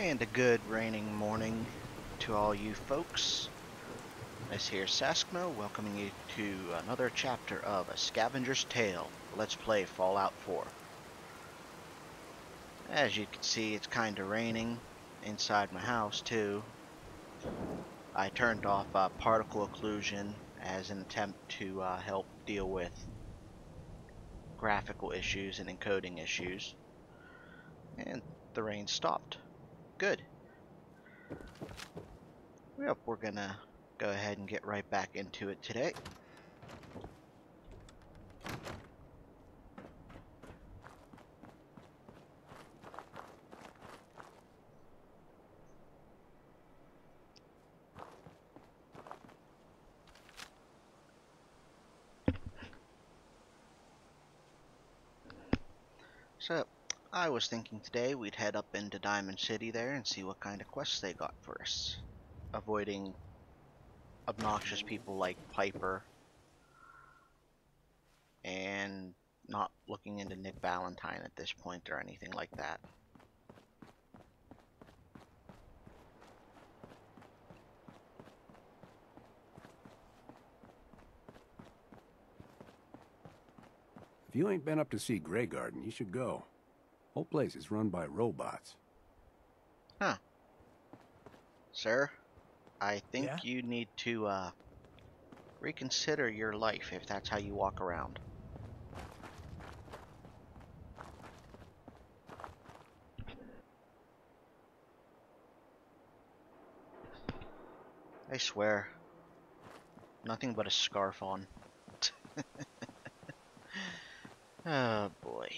And a good raining morning to all you folks. This here Sasqmo welcoming you to another chapter of A Scavenger's Tale. Let's play Fallout 4. As you can see, it's kinda raining inside my house too. I turned off uh, particle occlusion as an attempt to uh, help deal with graphical issues and encoding issues. And the rain stopped. Good. Yep, we're gonna go ahead and get right back into it today. So, I was thinking today we'd head up into Diamond City there and see what kind of quests they got for us. Avoiding obnoxious people like Piper and not looking into Nick Valentine at this point or anything like that. If you ain't been up to see Graygarden, you should go. Whole place is run by robots. Huh. Sir, I think Yeah? you need to uh, reconsider your life if that's how you walk around. I swear, nothing but a scarf on. oh boy.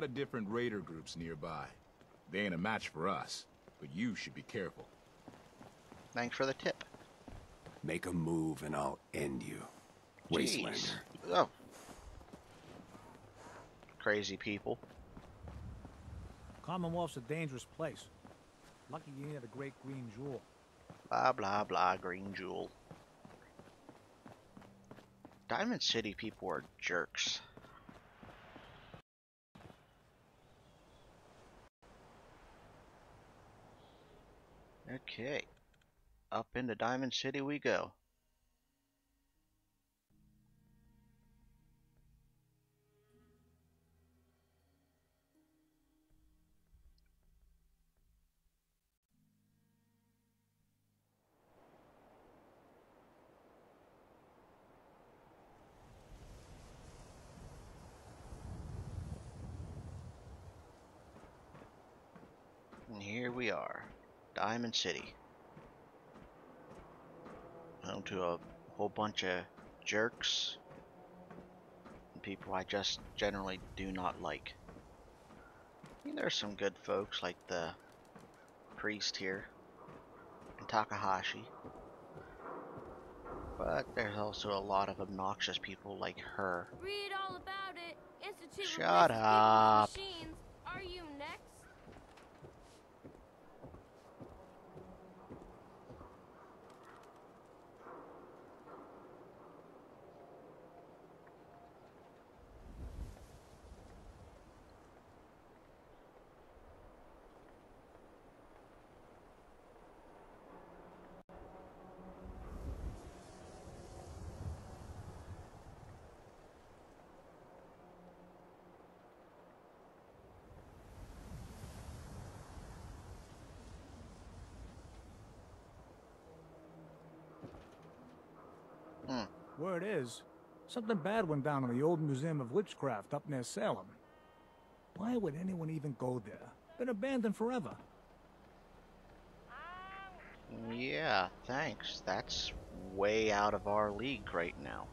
Lot of different raider groups nearby. They ain't a match for us, but you should be careful. Thanks for the tip. Make a move and I'll end you. Jeez. Wastelander. Oh. Crazy people. Commonwealth's a dangerous place. Lucky you had a great green jewel. Blah blah blah green jewel. Diamond City people are jerks. Okay. Up into Diamond City we go. Diamond City. Home to a whole bunch of jerks. And people I just generally do not like. I mean, there's some good folks like the priest here. And Takahashi. But there's also a lot of obnoxious people like her. Read all about it. Institute Shut up. Machines. Are you next? Word is, something bad went down in the old Museum of Witchcraft up near Salem. Why would anyone even go there? Been abandoned forever. Yeah, thanks. That's way out of our league right now.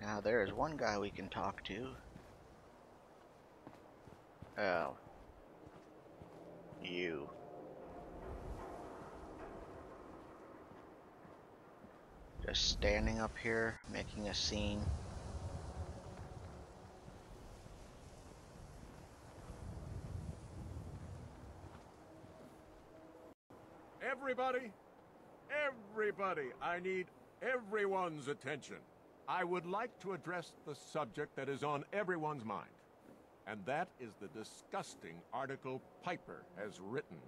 Now there is one guy we can talk to. Oh you. Just standing up here, making a scene. Everybody, everybody, I need everyone's attention. I would like to address the subject that is on everyone's mind. And that is the disgusting article Piper has written.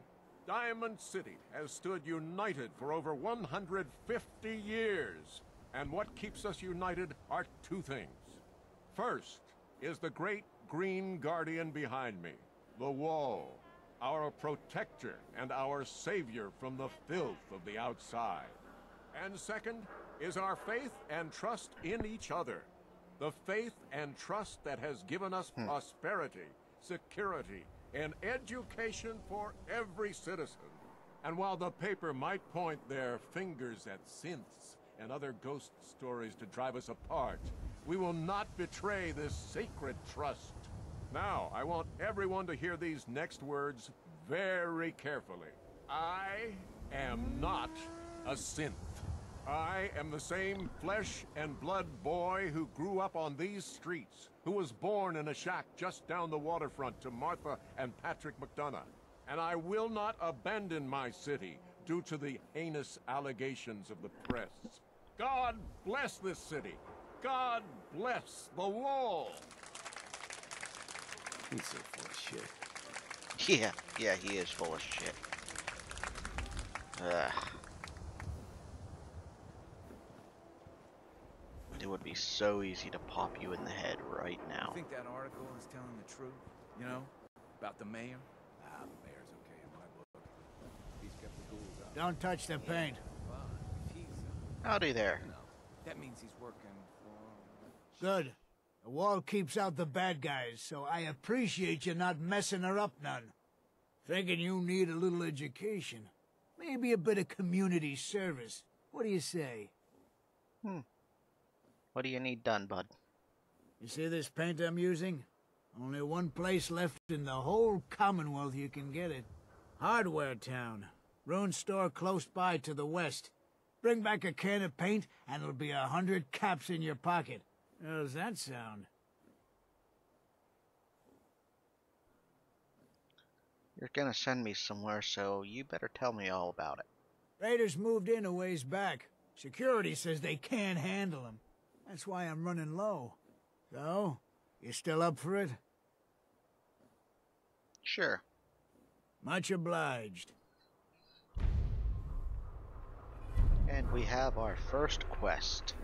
Diamond City has stood united for over 150 years. And what keeps us united are two things. First is the great green guardian behind me, the wall, our protector and our savior from the filth of the outside. And second is our faith and trust in each other. The faith and trust that has given us hmm. prosperity, security, and education for every citizen. And while the paper might point their fingers at synths and other ghost stories to drive us apart, we will not betray this sacred trust. Now, I want everyone to hear these next words very carefully. I am not a synth. I am the same flesh and blood boy who grew up on these streets, who was born in a shack just down the waterfront to Martha and Patrick McDonough. And I will not abandon my city due to the heinous allegations of the press. God bless this city. God bless the wall. He's so full of shit. Yeah, yeah, he is full of shit. Ugh. It would be so easy to pop you in the head right now. You think that article is telling the truth? You know? About the mayor? Ah, the mayor's okay in my book. He's kept the ghouls out. Don't touch the paint. Well, if he's, uh, Howdy there. you know, that means he's working for... Good. The wall keeps out the bad guys, so I appreciate you not messing her up none. Thinking you need a little education. Maybe a bit of community service. What do you say? What do you need done, bud? You see this paint I'm using? Only one place left in the whole Commonwealth you can get it. Hardware Town. Rune store close by to the west. Bring back a can of paint, and it'll be a hundred caps in your pocket. How does that sound? You're gonna send me somewhere, so you better tell me all about it. Raiders moved in a ways back. Security says they can't handle them. That's why I'm running low. So, you still up for it? Sure. Much obliged. And we have our first quest.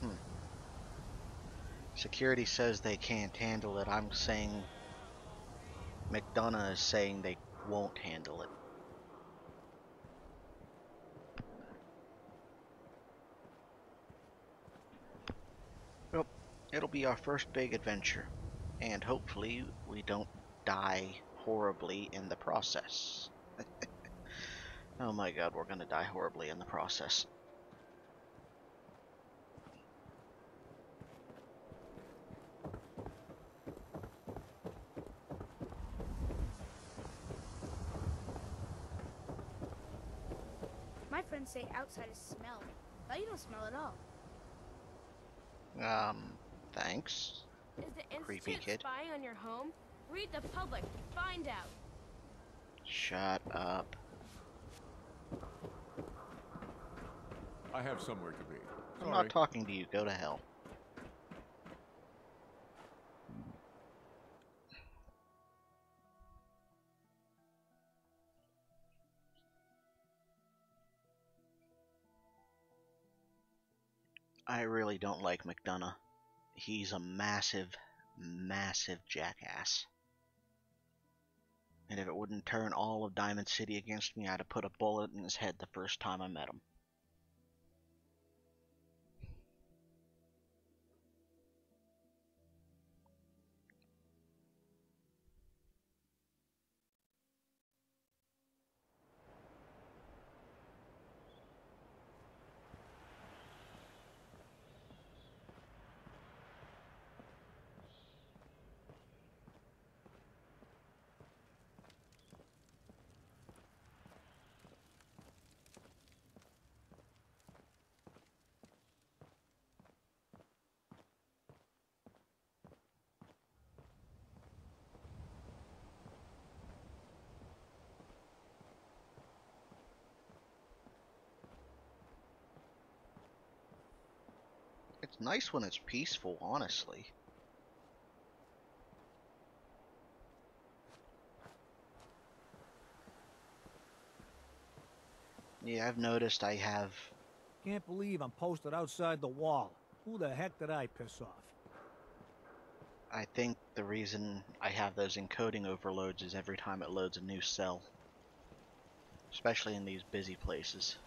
Hmm. Security says they can't handle it. I'm saying McDonough is saying they won't handle it. Well, it'll be our first big adventure and hopefully we don't die horribly in the process. oh my god, we're gonna die horribly in the process. My friends say outside is smell, but you don't smell at all. Um, thanks. Is the Creepy kid. spying on your home? Read the public. Find out. Shut up. I have somewhere to be. I'm not talking to you. Go to hell. I really don't like McDonough. He's a massive, massive jackass. And if it wouldn't turn all of Diamond City against me, I'd have put a bullet in his head the first time I met him. It's nice when it's peaceful, honestly. Yeah, I've noticed I have Can't believe I'm posted outside the wall. Who the heck did I piss off? I think the reason I have those encoding overloads is every time it loads a new cell. Especially in these busy places.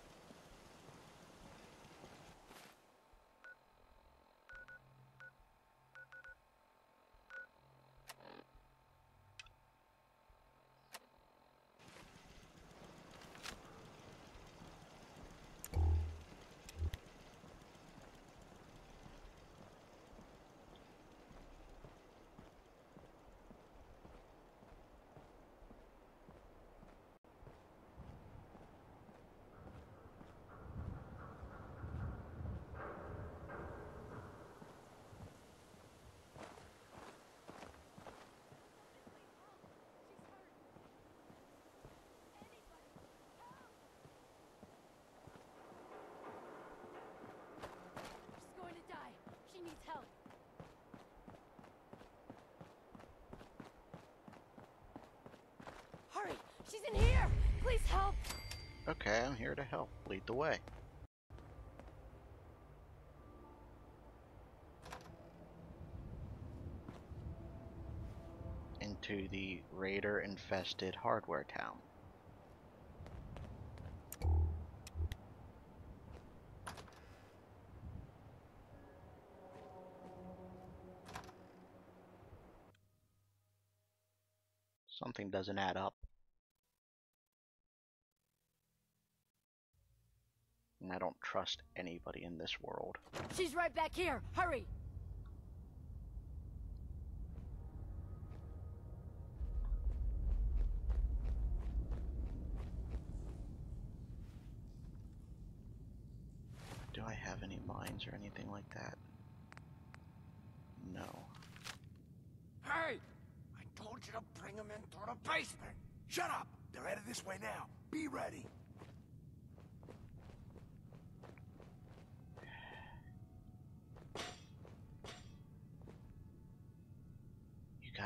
She's in here! Please help! Okay, I'm here to help. Lead the way. Into the raider infested hardware town. Something doesn't add up. And I don't trust anybody in this world. She's right back here! Hurry! Do I have any mines or anything like that? No. Hey! I told you to bring them into the basement! Shut up! They're headed this way now. Be ready.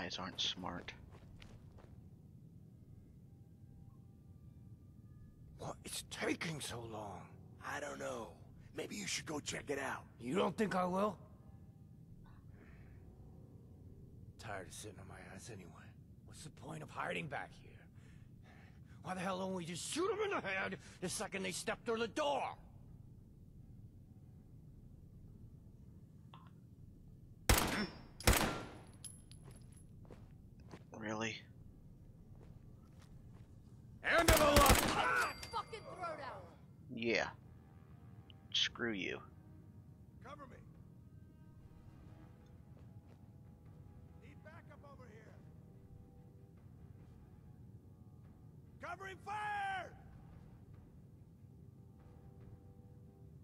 Guys aren't smart. What is taking so long? I don't know. Maybe you should go check it out. You don't think I will? Tired of sitting on my ass anyway. What's the point of hiding back here? Why the hell don't we just shoot them in the head the second they step through the door? Really? End of the lot! Fucking throat! Yeah. Screw you. Cover me. Need backup over here. Covering fire!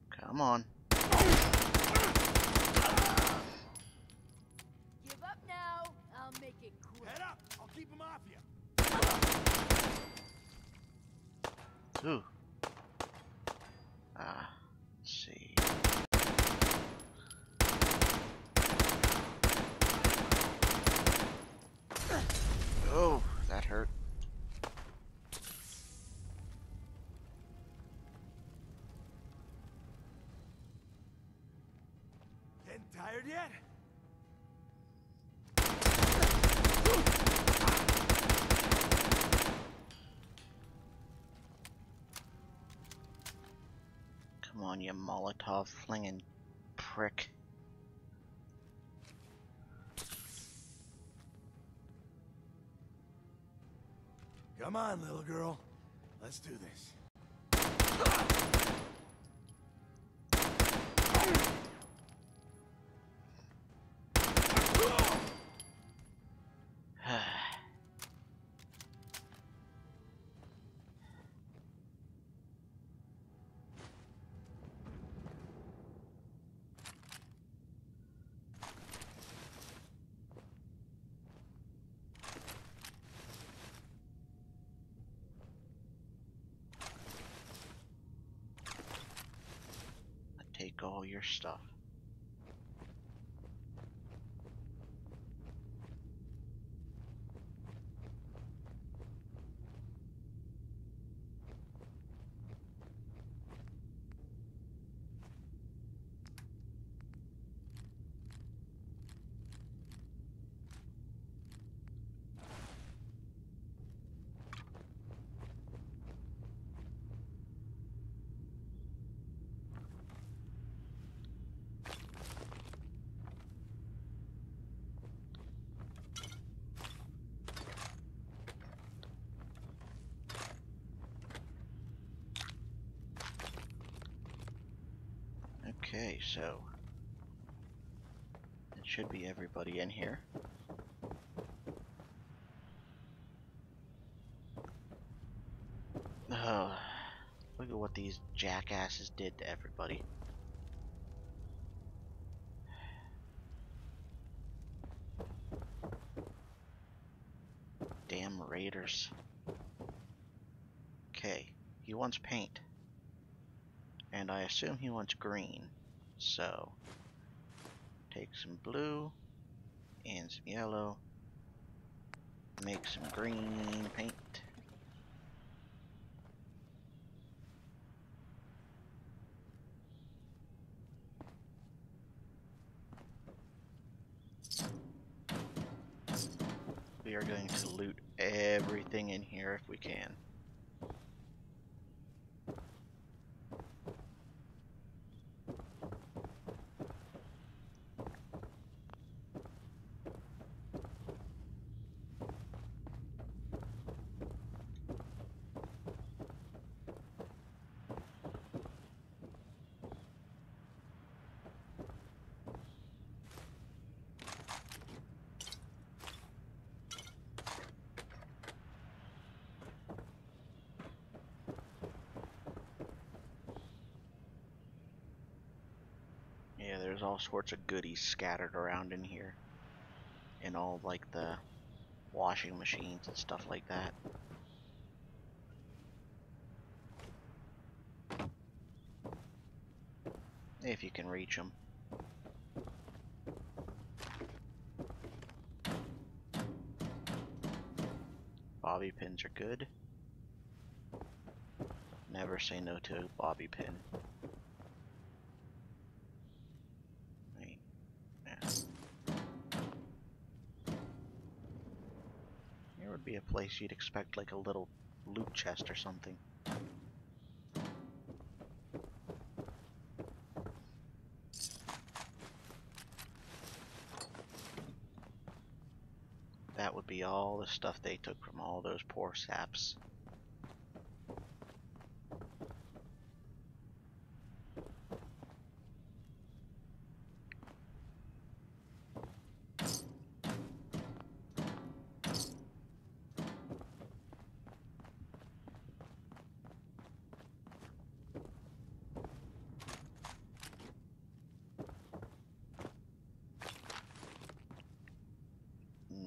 Come on. Keep them off you. Ooh. Ah. let's see. Oh, that hurt. Getting tired yet? Molotov flinging prick. Come on, little girl. Let's do this. Your stuff. Okay, so it should be everybody in here. Oh, look at what these jackasses did to everybody. Damn raiders. Okay, he wants paint. And I assume he wants green. So, take some blue and some yellow. Make some green paint. We are going to loot everything in here if we can. Yeah, there's all sorts of goodies scattered around in here. And all like the washing machines and stuff like that. If you can reach them. Bobby pins are good. Never say no to a bobby pin. Wait. Yeah. Here would be a place you'd expect like a little loot chest or something. That would be all the stuff they took from all those poor saps.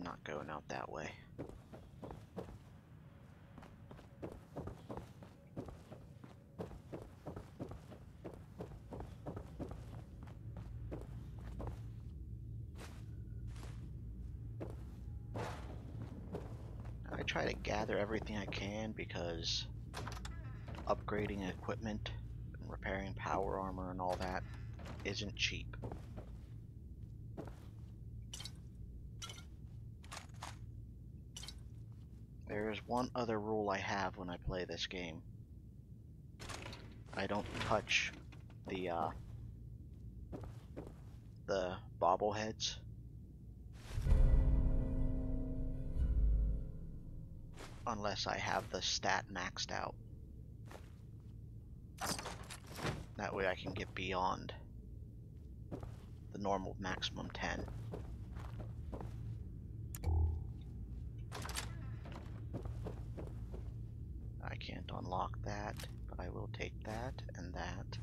Not going out that way. I try to gather everything I can because upgrading equipment and repairing power armor and all that isn't cheap. There is one other rule I have when I play this game. I don't touch the uh, the bobbleheads. Unless I have the stat maxed out. That way I can get beyond the normal maximum 10. I can't unlock that, but I will take that and that.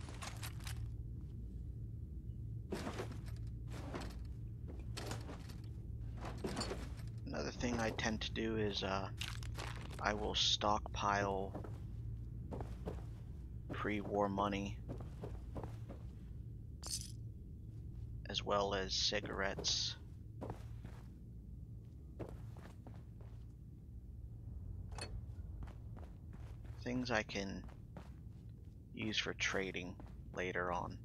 Another thing I tend to do is uh, I will stockpile pre-war money as well as cigarettes. Things I can use for trading later on.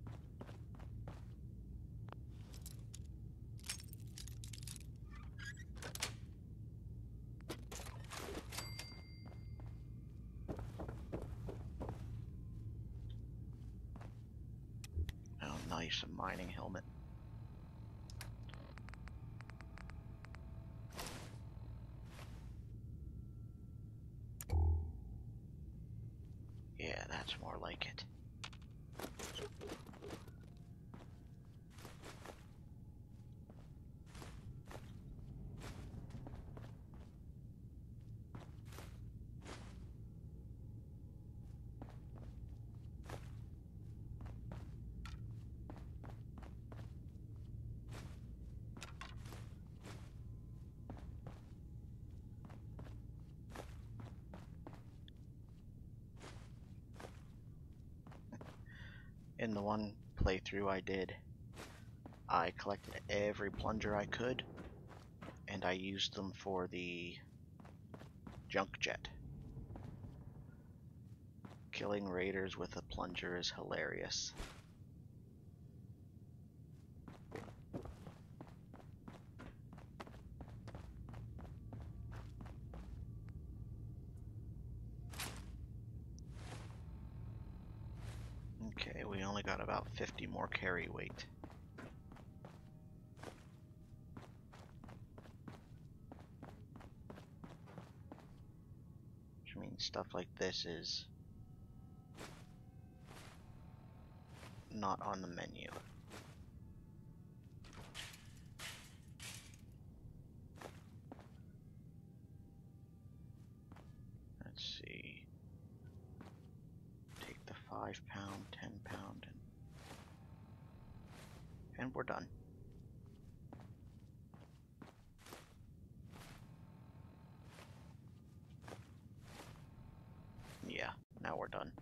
Oh, nice, a mining helmet. Yeah, that's more like it. in the one playthrough I did, I collected every plunger I could, and I used them for the junk jet. Killing raiders with a plunger is hilarious. Okay, we only got about 50 more carry weight. Which means stuff like this is not on the menu. Let's see. Take the 5 pound, 10 pound, and, and we're done. Yeah, now we're done.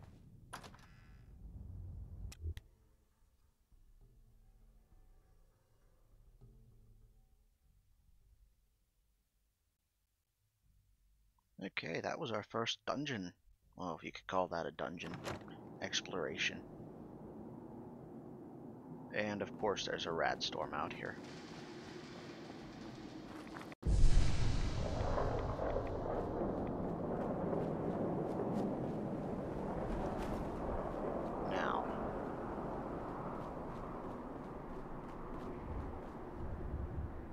Okay, that was our first dungeon. Well, if you could call that a dungeon. Exploration. And of course there's a rad storm out here. Now.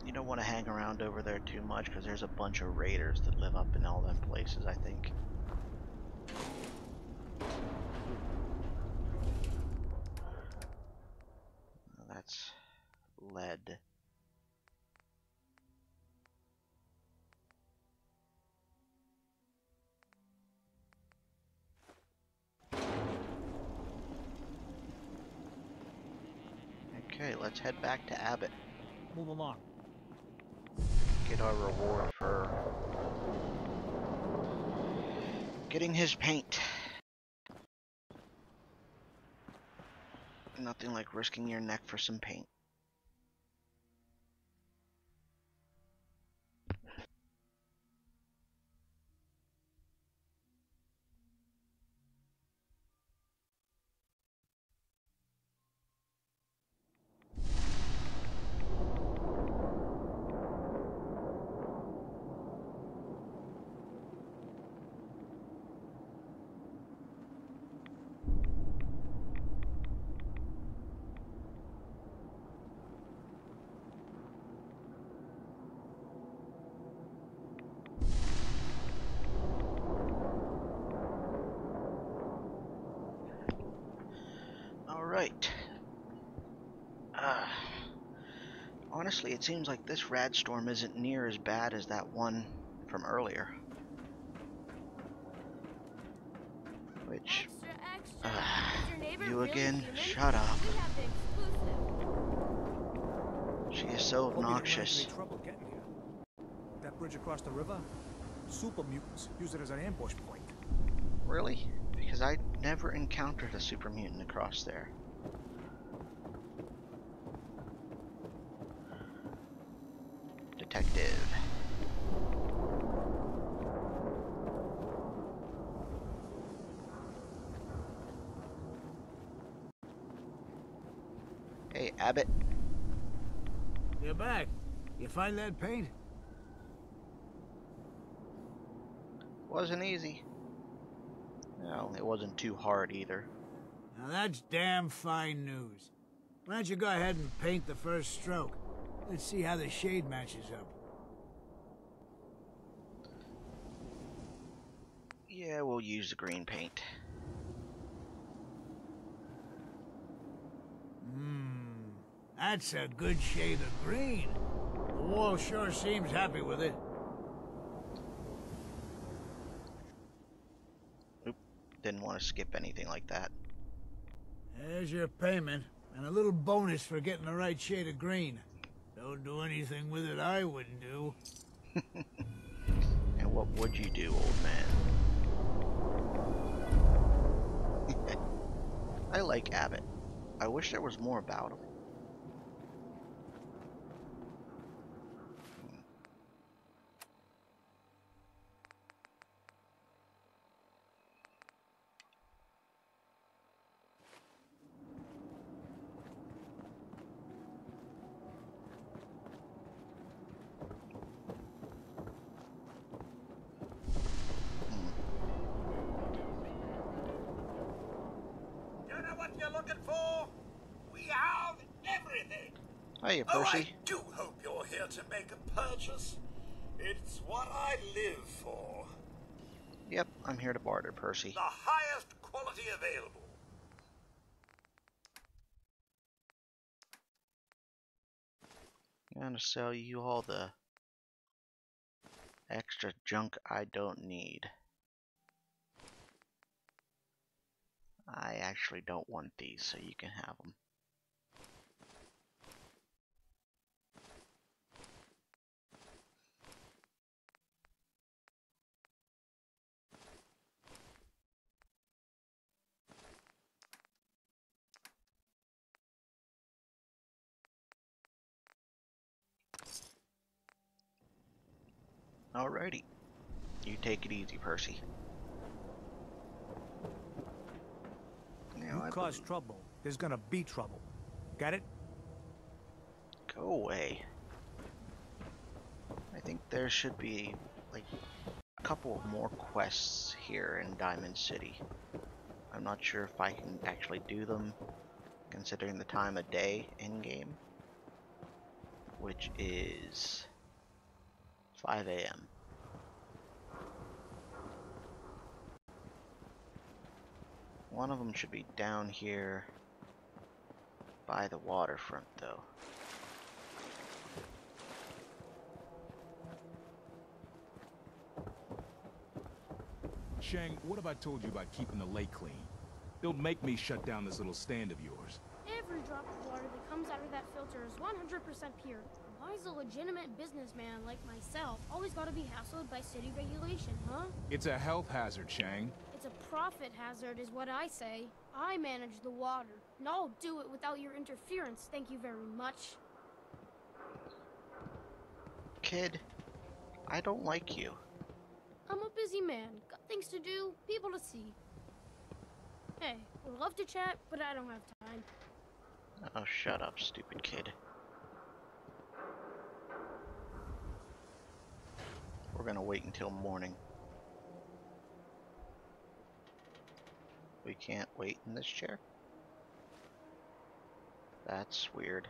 You don't want to hang around over there too much because there's a bunch of raiders that live up in all them places, I think. That's lead. Okay, let's head back to Abbott. Move along. Get our reward for getting his paint. Nothing like risking your neck for some paint. Alright. Uh, honestly, it seems like this rad storm isn't near as bad as that one from earlier. Which, Extra, uh, extra. Is your neighbor you really again? human? Shut up. We have the exclusive. she is so Hope you didn't run into obnoxious. trouble getting here. That bridge across the river? Super mutants use it as an ambush point. Really? Because I never encountered a super mutant across there. Detective. Hey, Abbott. You're back. You find that paint? Wasn't easy. No, it wasn't too hard either. Now that's damn fine news. Why don't you go ahead and paint the first stroke? Let's see how the shade matches up. Yeah, we'll use the green paint. Hmm. That's a good shade of green. The wall sure seems happy with it. Didn't want to skip anything like that. There's your payment, and a little bonus for getting the right shade of green. Don't do anything with it I wouldn't do. And what would you do, old man? I like Abbott. I wish there was more about them. You know what you're looking for? We have everything. Hiya, Oh, I do hope you're here to make a purchase. It's what I live for. Yep, I'm here to barter, Percy. The highest quality available. I'm gonna sell you all the extra junk I don't need. I actually don't want these, so you can have them. Alrighty. You take it easy, Percy. Now, You I cause trouble, there's gonna be trouble. Got it? Go away. I think there should be like a couple of more quests here in Diamond City. I'm not sure if I can actually do them considering the time of day in game, which is 5 a.m. One of them should be down here by the waterfront though. Sheng, what have I told you about keeping the lake clean? They'll make me shut down this little stand of yours. Every drop of water that comes out of that filter is 100% pure. Why is a legitimate businessman like myself always gotta be hassled by city regulation, huh? It's a health hazard, Sheng. Profit hazard is what I say. I manage the water, and I'll do it without your interference, thank you very much. Kid, I don't like you. I'm a busy man, got things to do, people to see. Hey, would love to chat, but I don't have time. Oh, shut up, stupid kid. We're gonna wait until morning. We can't wait in this chair? That's weird.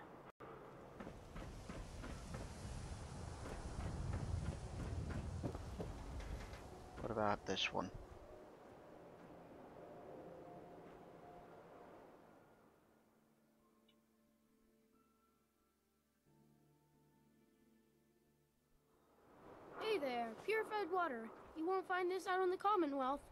What about this one? Hey there, purified water. You won't find this out in the Commonwealth.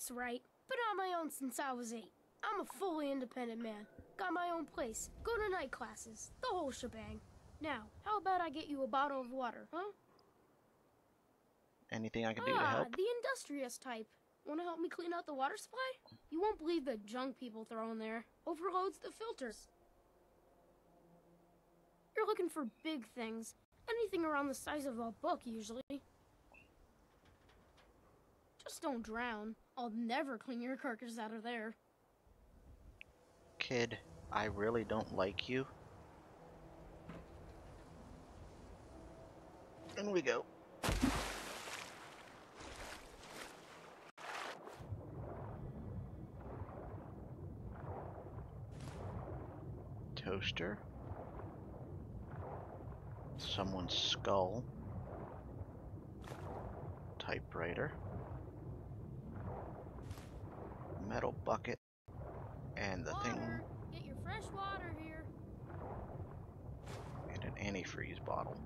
That's right. Been on my own since I was eight. I'm a fully independent man. Got my own place. Go to night classes. The whole shebang. Now, how about I get you a bottle of water, huh? Anything I can do to ah, help? the industrious type. Want to help me clean out the water supply? You won't believe the junk people throw in there. Overloads the filters. You're looking for big things. Anything around the size of a book, usually. Just don't drown. I'll never clean your carcass out of there. Kid, I really don't like you. In we go. Toaster. Someone's skull. Typewriter. Metal bucket. And the thing! Get your fresh water here. and an antifreeze bottle.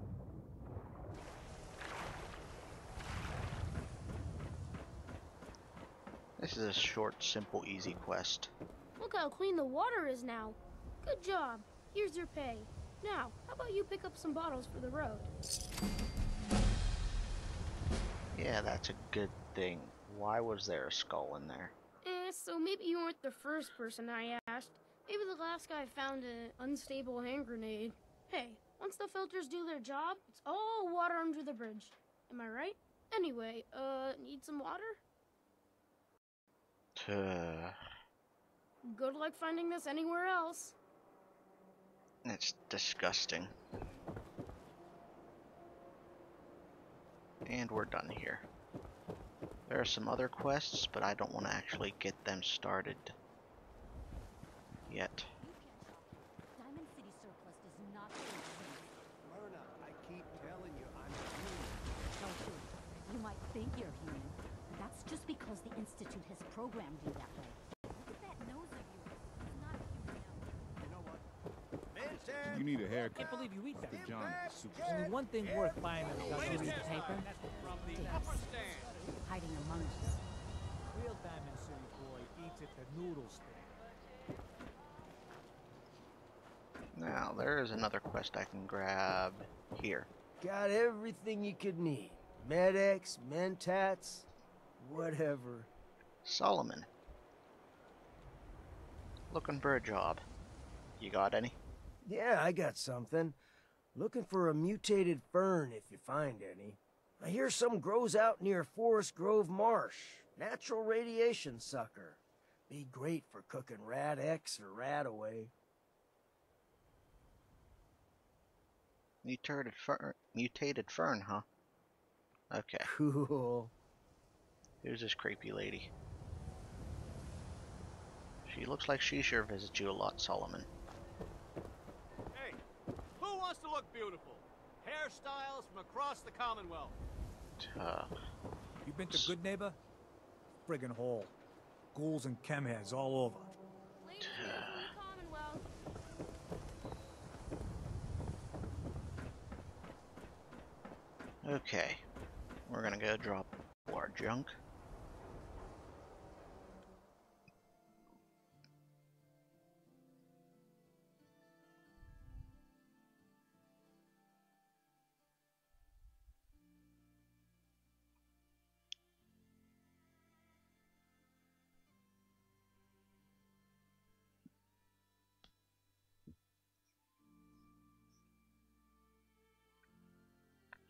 This is a short, simple, easy quest. Look how clean the water is now. Good job. Here's your pay. Now, how about you pick up some bottles for the road? Yeah, that's a good thing. Why was there a skull in there? So maybe you weren't the first person I asked. Maybe the last guy found an unstable hand grenade. Hey, once the filters do their job, it's all water under the bridge. Am I right? Anyway, uh, need some water? Tuh. Good luck finding this anywhere else. It's disgusting. And we're done here. There are some other quests, but I don't want to actually get them started yet. Diamond City surplus does not exist. Myrna, I keep telling you I'm Don't you? You might think you're human. That's just because the Institute has programmed you that way. Look at that nose of yours. It's not human now. You know what? Vincent! You need a haircut. Can't believe you eat that. John super only one thing worth buying in the You Dutch read the paper? Dicks. Hiding among us. Real Diamond City boy eats at the noodle stand. Now, there is another quest I can grab here. Got everything you could need. Med-X, Mentats, whatever. Solomon. Looking for a job. You got any? Yeah, I got something. Looking for a mutated fern if you find any. I hear some grows out near Forest Grove Marsh. Natural radiation sucker. Be great for cooking Rad-X or RadAway. Mutated fern, mutated fern, huh? Okay. Cool. Who's this creepy lady? She looks like she sure visits you a lot, Solomon. Hey, who wants to look beautiful? Hairstyles from across the Commonwealth. Uh, You been to Goodneighbor? Friggin' hole. Ghouls and chemheads all over. Ladies from the Commonwealth. okay. We're gonna go drop our junk.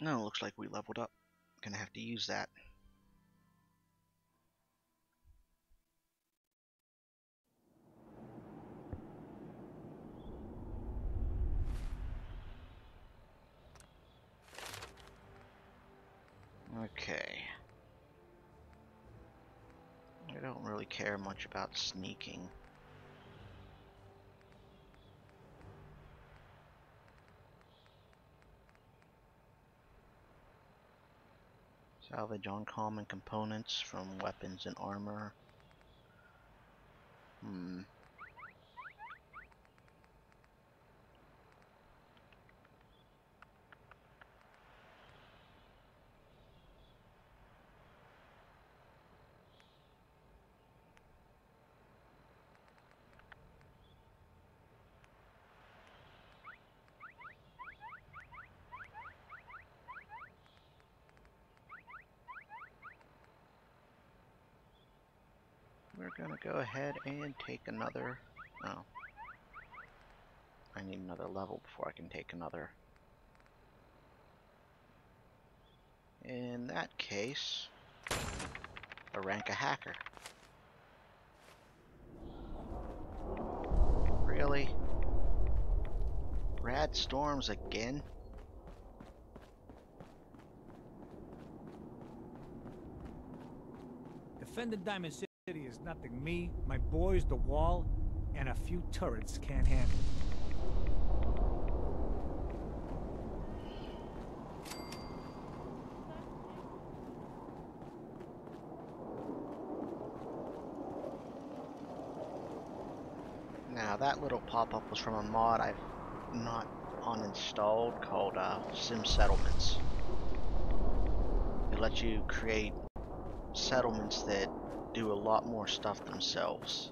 No, looks like we leveled up. Gonna have to use that. Okay. I don't really care much about sneaking. Salvage uncommon components from weapons and armor. Hmm. We're gonna go ahead and take another. Oh. I need another level before I can take another. In that case, a rank a hacker. Really? Rad storms again? Defending Diamond City is nothing me, my boys, the wall, and a few turrets can't handle. Now that little pop-up was from a mod I've not uninstalled called uh, Sim Settlements. It lets you create settlements that do a lot more stuff themselves.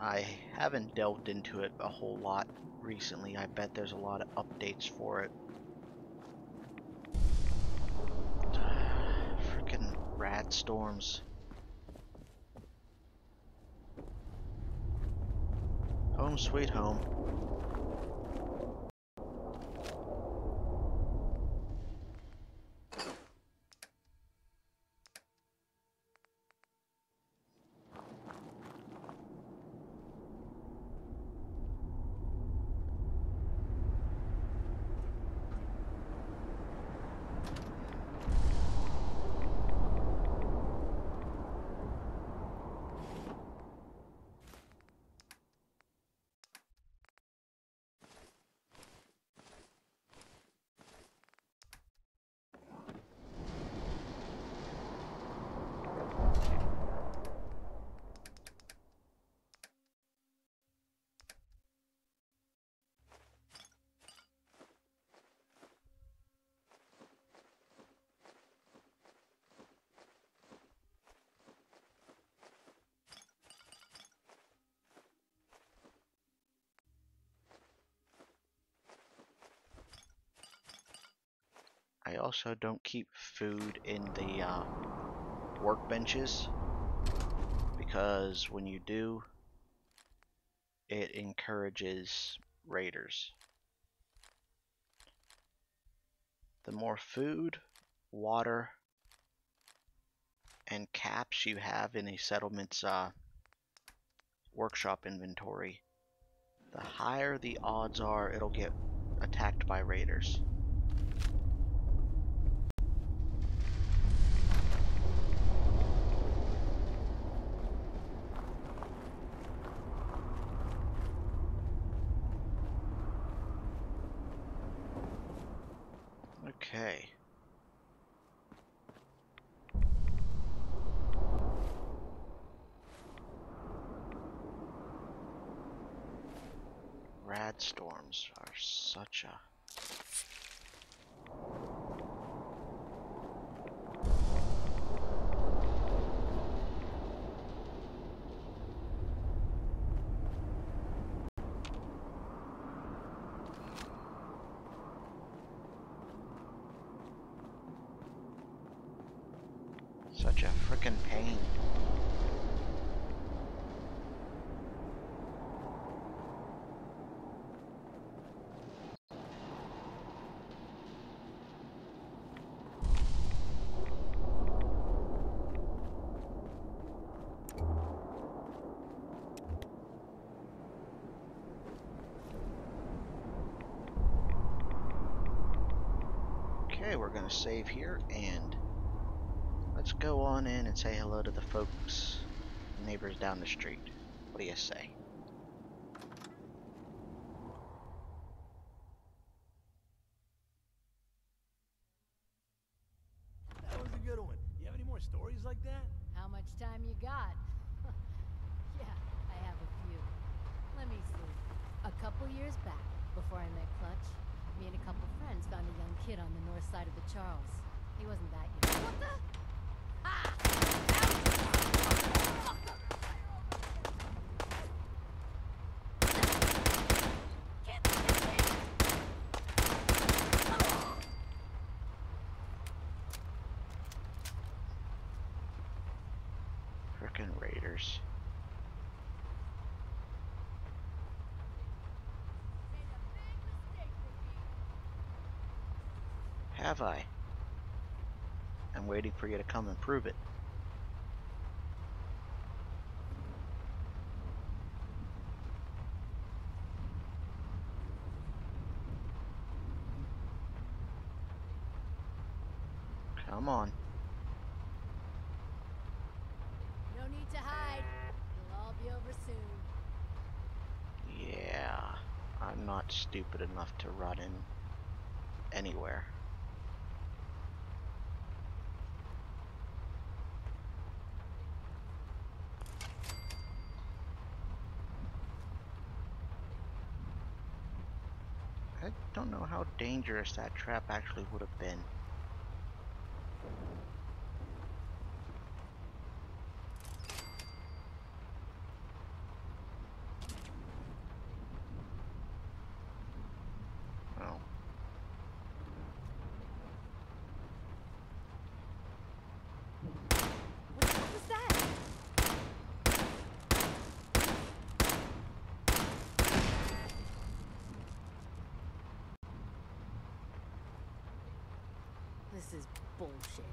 I haven't delved into it a whole lot recently. I bet there's a lot of updates for it. Freaking rad storms. Home sweet home. I also don't keep food in the uh, workbenches because when you do, it encourages raiders. The more food, water, and caps you have in a settlement's uh, workshop inventory, the higher the odds are it'll get attacked by raiders. Okay. Rad storms are such a such a frickin' pain. Okay, we're gonna save here and go on in and say hello to the folks, neighbors down the street. What do you say? That was a good one. You have any more stories like that? How much time you got? yeah, I have a few. Let me see. A couple years back, before I met Clutch, me and a couple friends found a young kid on the north side of the Charles. He wasn't that young. What the? Frickin' Raiders. Have I? I'm waiting for you to come and prove it. Come on. No need to hide. It'll all be over soon. Yeah, I'm not stupid enough to run in anywhere. I don't know how dangerous that trap actually would have been. Oh. is bullshit.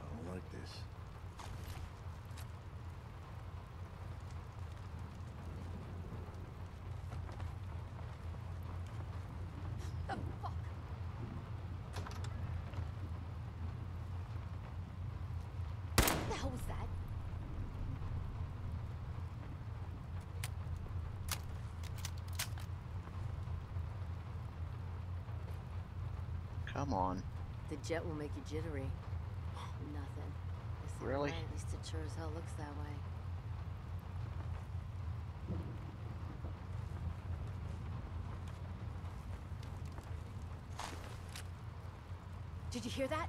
I don't like this. The fuck? What the hell was that? Come on. The jet will make you jittery. Nothing. Really? right, At least it sure as hell looks that way. Did you hear that?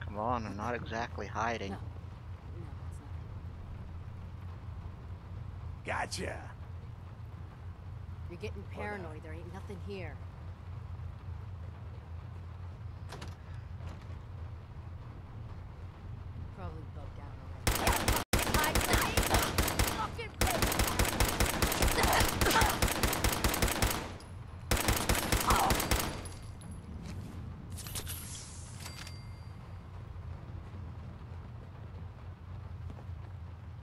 Come on, I'm not exactly hiding. No, it's nothing. Gotcha! You're getting paranoid. There ain't nothing here. Probably bugged out already. Hide, Fucking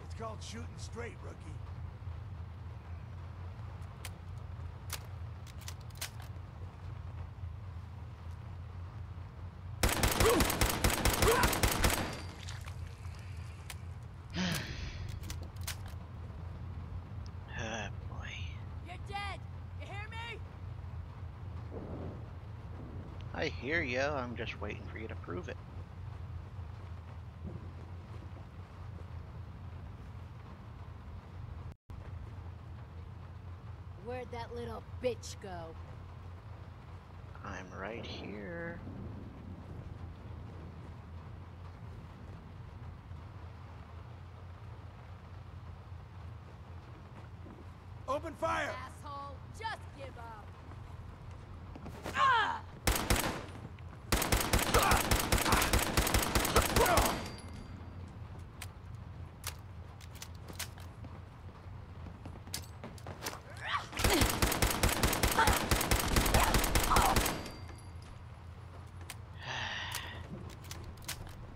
It's called shooting straight, rookie. Oh boy. You're dead! You hear me? I hear you. I'm just waiting for you to prove it. Where'd that little bitch go? I'm right here. Open fire! Asshole, just give up. Ah!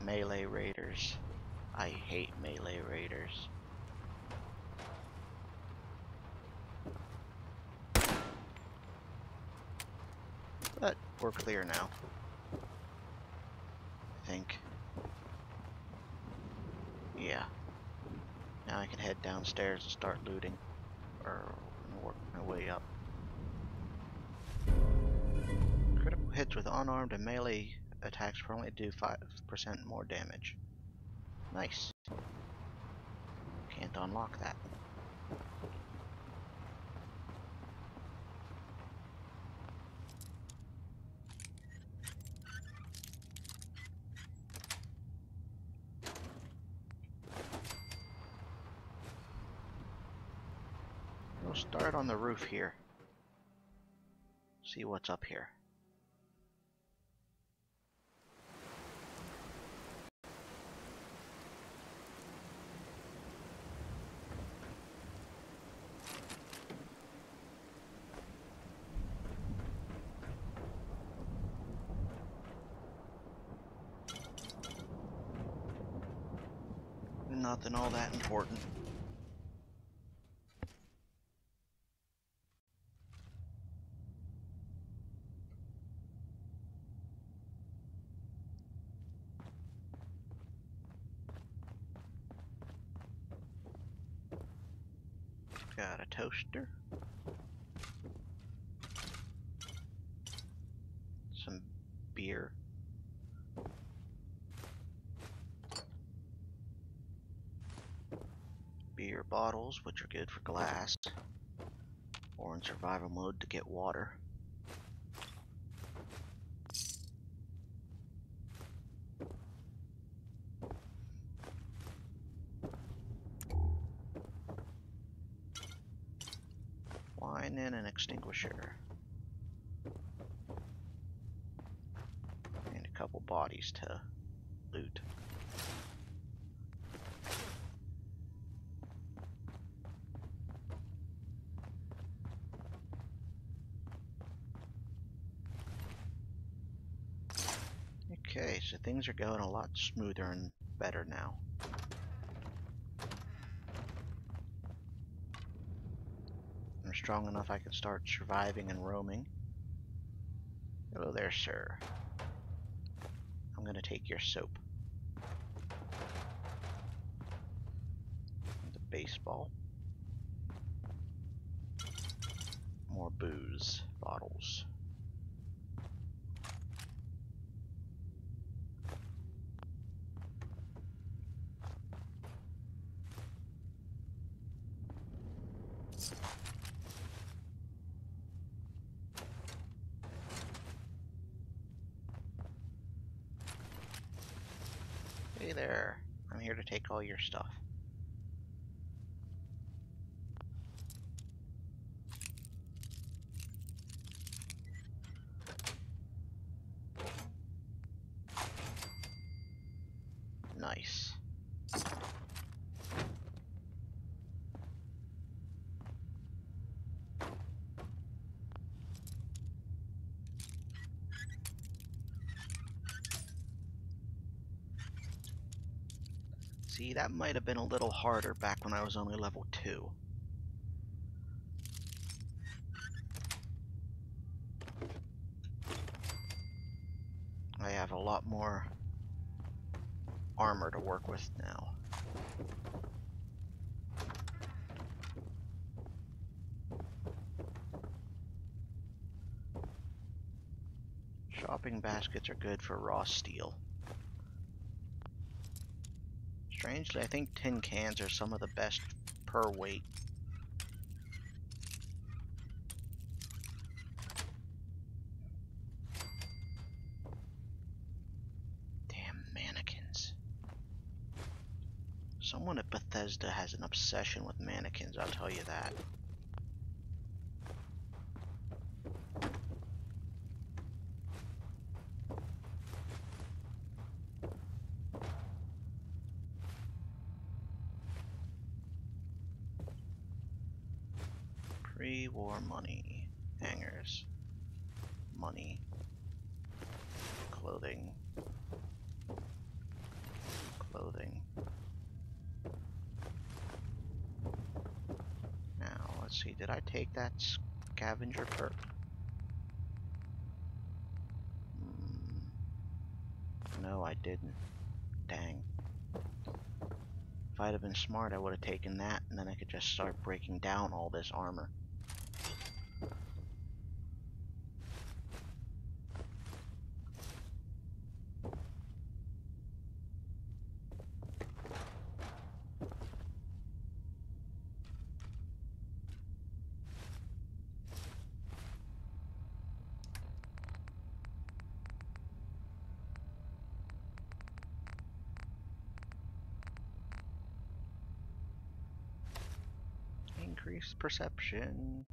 Melee raiders. I hate melee raiders. But we're clear now. I think. Yeah. Now I can head downstairs and start looting. Or work my way up. Critical hits with unarmed and melee attacks permanently do 5% more damage. Nice. Can't unlock that. We'll start on the roof here. See what's up here. Nothing all that important. Some beer. Beer bottles, which are good for glass. Or in survival mode to get water. Find in extinguisher. And a couple bodies to loot. Okay, so things are going a lot smoother and better now. Strong enough I can start surviving and roaming. Hello there, sir. I'm gonna take your soap. The baseball. More booze bottles. Hey there. I'm here to take all your stuff. Nice. See, that might have been a little harder back when I was only level 2. I have a lot more armor to work with now. Shopping baskets are good for raw steel. Strangely, I think tin cans are some of the best per weight. Damn mannequins. Someone at Bethesda has an obsession with mannequins, I'll tell you that. Pre-war money. Hangers. Money. Clothing. Clothing. Now, let's see, did I take that scavenger perk? Hmm. No, I didn't. Dang. If I'd have been smart, I would have taken that, and then I could just start breaking down all this armor. Perception.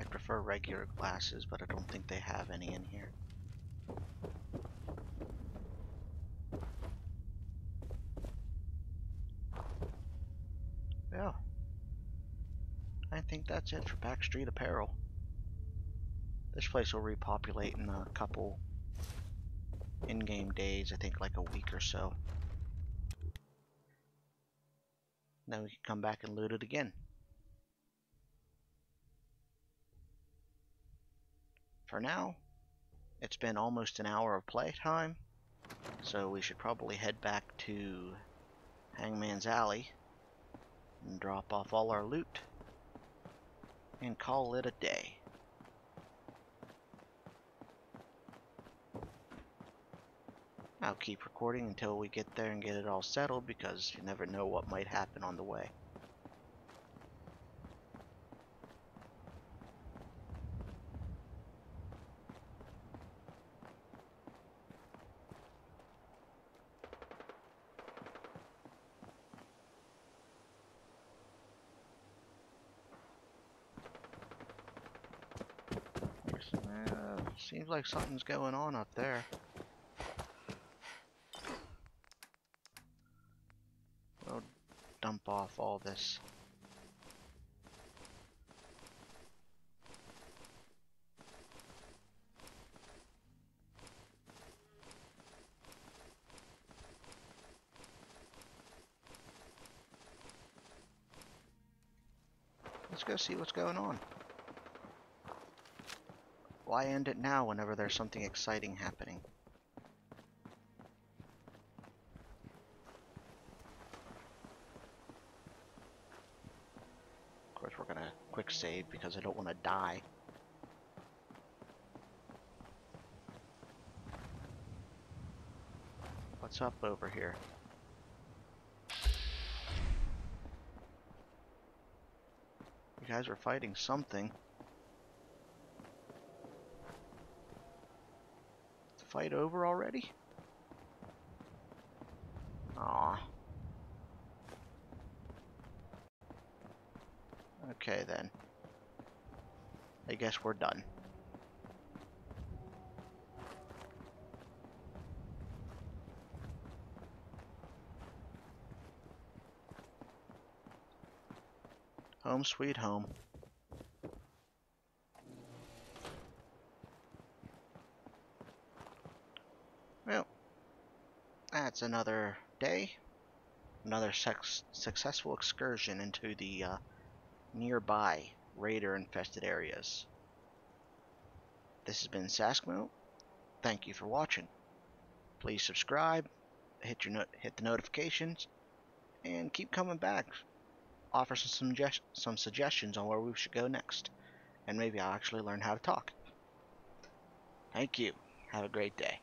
I prefer regular glasses, but I don't think they have any in here. Yeah. I think that's it for Backstreet Apparel. This place will repopulate in a couple in-game days, I think like a week or so. Then we can come back and loot it again. For now, it's been almost an hour of playtime, so we should probably head back to Hangman's Alley and drop off all our loot and call it a day. I'll keep recording until we get there and get it all settled because you never know what might happen on the way. Seems like something's going on up there. Off all this. Let's go see what's going on. Why end it now whenever there's something exciting happening? Of course, we're gonna quick save because I don't want to die. What's up over here? You guys are fighting something. fight over already? Aw. Okay then. I guess we're done. Home sweet home. Well, that's another day. Another successful excursion into the uh, nearby raider-infested areas. This has been Sasqmo. Thank you for watching. Please subscribe, hit your hit the notifications, and keep coming back. Offer some suggest some suggestions on where we should go next, and maybe I'll actually learn how to talk. Thank you. Have a great day.